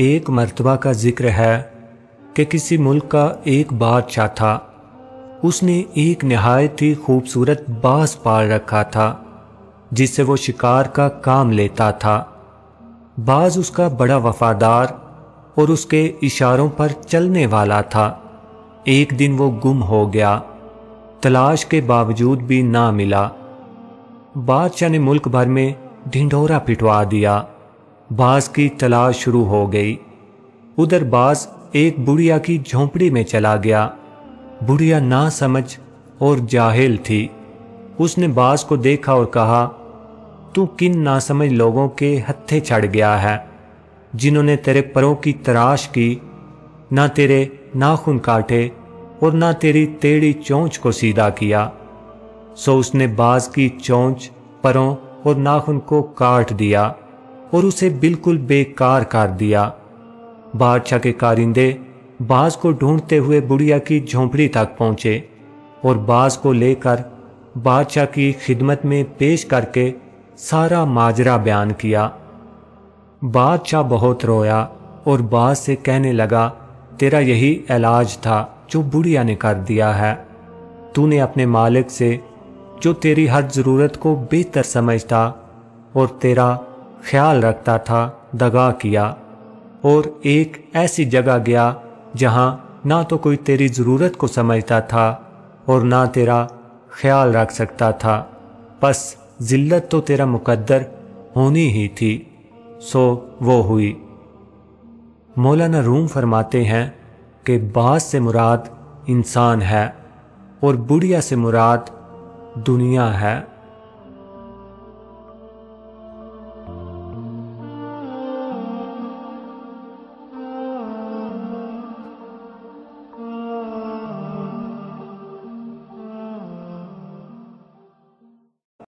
एक मर्तबा का ज़िक्र है कि किसी मुल्क का एक बादशाह था। उसने एक नहायत ही खूबसूरत बास पाल रखा था, जिससे वो शिकार का काम लेता था। बाज उसका बड़ा वफादार और उसके इशारों पर चलने वाला था। एक दिन वो गुम हो गया। तलाश के बावजूद भी ना मिला। बादशाह ने मुल्क भर में ढिंढोरा पिटवा दिया। बाज की तलाश शुरू हो गई। उधर बाज एक बुढ़िया की झोंपड़ी में चला गया। बुढ़िया ना समझ और जाहिल थी। उसने बाज को देखा और कहा, तू किन नासमझ लोगों के हत्थे चढ़ गया है, जिन्होंने तेरे परों की तराश की? ना तेरे नाखून काटे और ना तेरी टेढ़ी चोंच को सीधा किया। सो उसने बाज की चोंच, परों और नाखून को काट दिया। और उसे बिल्कुल बेकार कर दिया। बादशाह के कारिंदे बाज को ढूंढते हुए बुढ़िया की झोंपड़ी तक पहुँचे और बाज को लेकर बादशाह की खिदमत में पेश करके सारा माजरा बयान किया। बादशाह बहुत रोया और बाज से कहने लगा, तेरा यही इलाज था जो बुढ़िया ने कर दिया है। तूने अपने मालिक से जो तेरी हर ज़रूरत को बेहतर समझता और तेरा ख्याल रखता था, दगा किया। और एक ऐसी जगह गया, जहाँ ना तो कोई तेरी ज़रूरत को समझता था और ना तेरा ख्याल रख सकता था। बस जिल्लत तो तेरा मुकद्दर होनी ही थी। सो वो हुई। मौलाना रूम फरमाते हैं कि बास से मुराद इंसान है और बुढ़िया से मुराद दुनिया है।